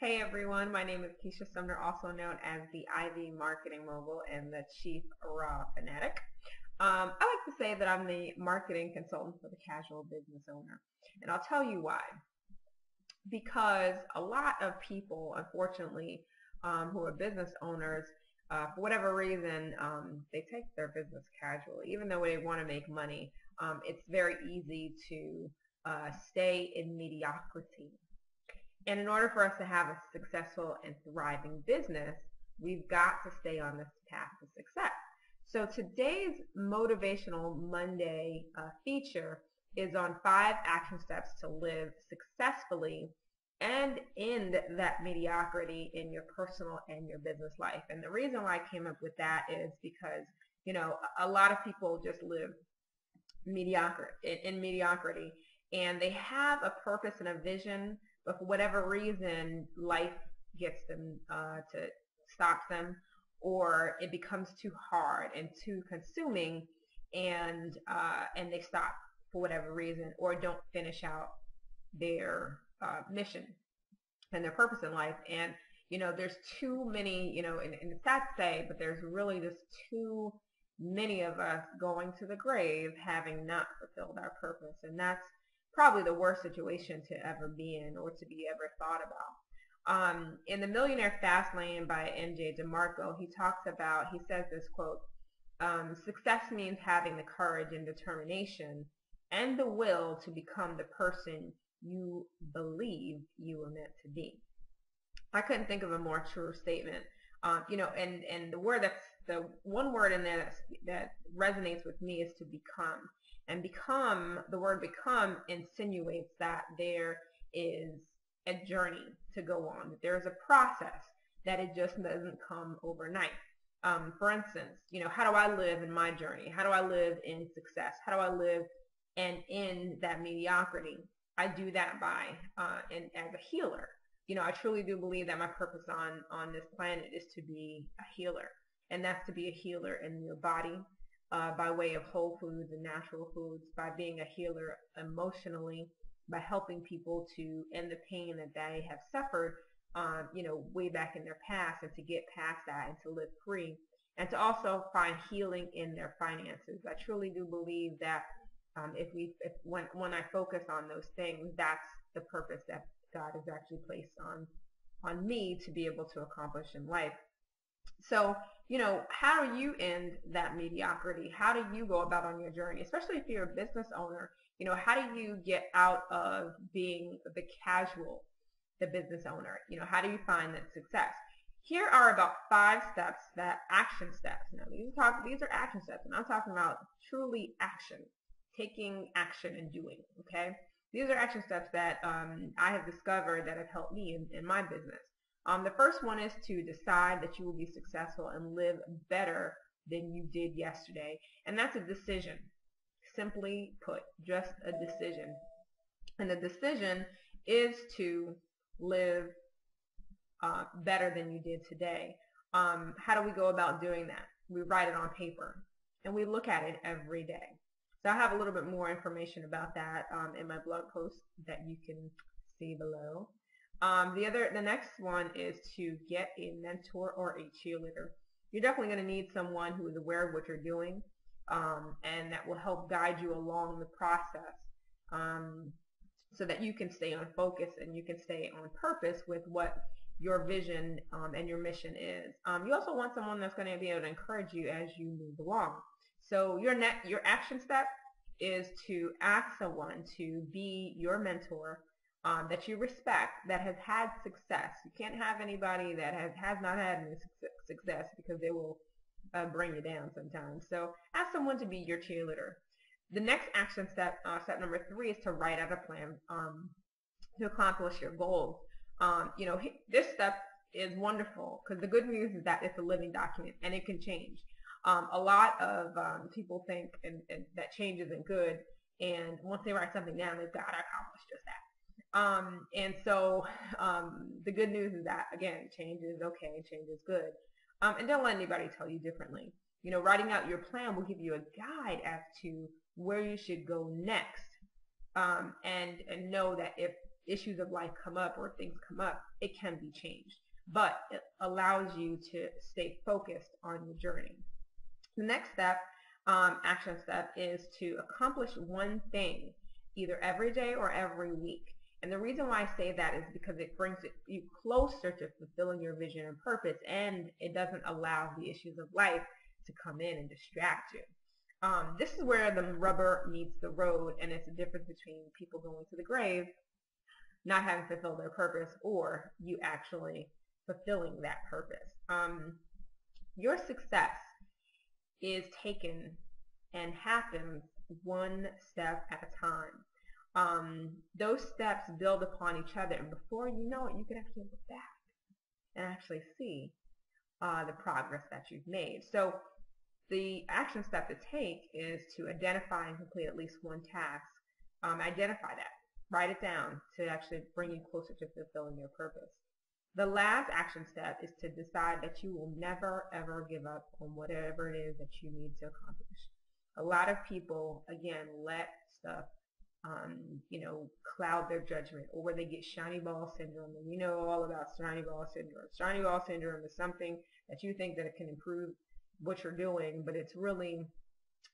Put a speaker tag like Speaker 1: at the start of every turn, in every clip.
Speaker 1: Hey everyone, my name is Keisha Sumner, also known as the Ivy Marketing Mogul and the Chief Raw Fanatic. Um, I like to say that I'm the marketing consultant for the casual business owner, and I'll tell you why. Because a lot of people, unfortunately, um, who are business owners, uh, for whatever reason, um, they take their business casually. Even though they want to make money, um, it's very easy to uh, stay in mediocrity and in order for us to have a successful and thriving business, we've got to stay on this path to success. So today's Motivational Monday uh, feature is on five action steps to live successfully and end that mediocrity in your personal and your business life. And the reason why I came up with that is because, you know, a lot of people just live mediocre in, in mediocrity and they have a purpose and a vision but for whatever reason, life gets them uh, to stop them, or it becomes too hard and too consuming, and uh, and they stop for whatever reason, or don't finish out their uh, mission and their purpose in life. And you know, there's too many, you know, and, and it's sad to say, but there's really just too many of us going to the grave having not fulfilled our purpose, and that's probably the worst situation to ever be in or to be ever thought about. Um, in the Millionaire Fast Lane by M.J. DeMarco, he talks about, he says this quote, um, success means having the courage and determination and the will to become the person you believe you were meant to be. I couldn't think of a more true statement. Um, you know, and, and the word that's the one word in there that resonates with me is to become. And become, the word become insinuates that there is a journey to go on, that there is a process, that it just doesn't come overnight. Um, for instance, you know, how do I live in my journey? How do I live in success? How do I live and in that mediocrity? I do that by, uh, and as a healer. You know, I truly do believe that my purpose on, on this planet is to be a healer. And that's to be a healer in your body, uh, by way of whole foods and natural foods, by being a healer emotionally, by helping people to end the pain that they have suffered, um, you know, way back in their past and to get past that and to live free and to also find healing in their finances. I truly do believe that um, if we, if when, when I focus on those things, that's the purpose that God has actually placed on, on me to be able to accomplish in life. So, you know, how do you end that mediocrity? How do you go about on your journey? Especially if you're a business owner, you know, how do you get out of being the casual, the business owner? You know, how do you find that success? Here are about five steps that action steps. Now these are talk, these are action steps, and I'm talking about truly action, taking action and doing. Okay, these are action steps that um, I have discovered that have helped me in, in my business. Um, the first one is to decide that you will be successful and live better than you did yesterday. And that's a decision. Simply put, just a decision. And the decision is to live uh, better than you did today. Um, how do we go about doing that? We write it on paper and we look at it every day. So I have a little bit more information about that um, in my blog post that you can see below. Um, the other, the next one is to get a mentor or a cheerleader. You're definitely going to need someone who is aware of what you're doing um, and that will help guide you along the process um, so that you can stay on focus and you can stay on purpose with what your vision um, and your mission is. Um, you also want someone that's going to be able to encourage you as you move along. So your net, your action step is to ask someone to be your mentor um, that you respect that has had success. You can't have anybody that has, has not had any success because they will uh, bring you down sometimes. So ask someone to be your cheerleader. The next action step, uh, step number three, is to write out a plan um, to accomplish your goals. Um, you know, this step is wonderful because the good news is that it's a living document and it can change. Um, a lot of um, people think and, and that change isn't good, and once they write something down, they've got to accomplish just that. Um, and so um, the good news is that, again, change is okay, change is good. Um, and don't let anybody tell you differently. You know, writing out your plan will give you a guide as to where you should go next. Um, and, and know that if, issues of life come up or things come up, it can be changed. But it allows you to stay focused on your journey. The next step, um, action step, is to accomplish one thing either every day or every week. And the reason why I say that is because it brings you closer to fulfilling your vision and purpose and it doesn't allow the issues of life to come in and distract you. Um, this is where the rubber meets the road and it's the difference between people going to the grave not having fulfilled their purpose or you actually fulfilling that purpose. Um, your success is taken and happens one step at a time. Um, those steps build upon each other and before you know it you can actually look back and actually see uh, the progress that you've made. So the action step to take is to identify and complete at least one task. Um, identify that. Write it down to actually bring you closer to fulfilling your purpose. The last action step is to decide that you will never ever give up on whatever it is that you need to accomplish. A lot of people, again, let stuff, um, you know, cloud their judgment or where they get shiny ball syndrome. And you know all about shiny ball syndrome. Shiny ball syndrome is something that you think that it can improve what you're doing, but it's really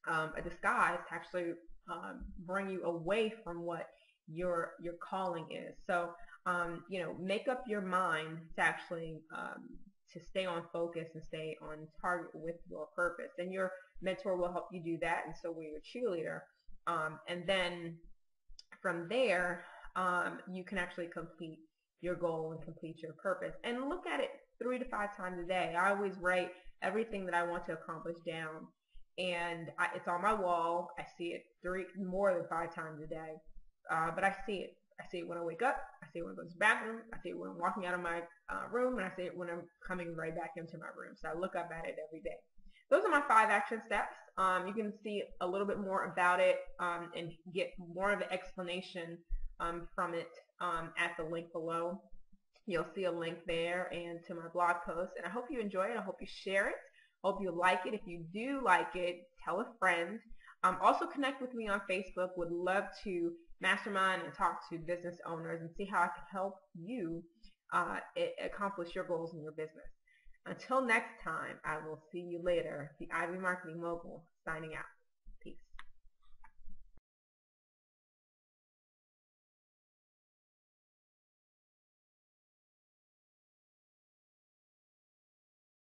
Speaker 1: um, a disguise to actually um, bring you away from what your your calling is. So um, you know, make up your mind to actually um, to stay on focus and stay on target with your purpose. And your mentor will help you do that, and so will your cheerleader. Um, and then from there, um, you can actually complete your goal and complete your purpose. And look at it three to five times a day. I always write everything that I want to accomplish down. And I, it's on my wall. I see it three more than five times a day. Uh, but I see it. I see it when I wake up. I see it when I go to the bathroom. I see it when I'm walking out of my uh, room. And I see it when I'm coming right back into my room. So I look up at it every day. Those are my five action steps. Um, you can see a little bit more about it um, and get more of an explanation um, from it um, at the link below. You'll see a link there and to my blog post. And I hope you enjoy it. I hope you share it. I Hope you like it. If you do like it, tell a friend. Um, also connect with me on Facebook. Would love to mastermind and talk to business owners and see how I can help you uh, accomplish your goals in your business. Until next time, I will see you later. The Ivy Marketing Mogul signing out.